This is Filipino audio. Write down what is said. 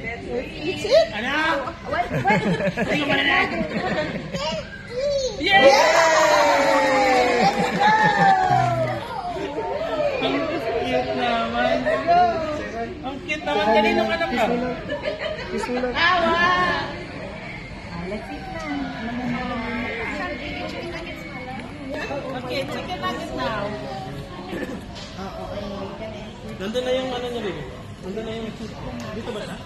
It's it. Ano? What? What? Hindi ko malalaman. Yeah! Ang cute naman. Ang cute naman. Kanino ka lang ka? Awa! Okay, chicken nuggets now. Nandun na yung ano niya, baby. Nandun na yung... Dito ba siya?